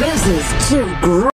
This is too great.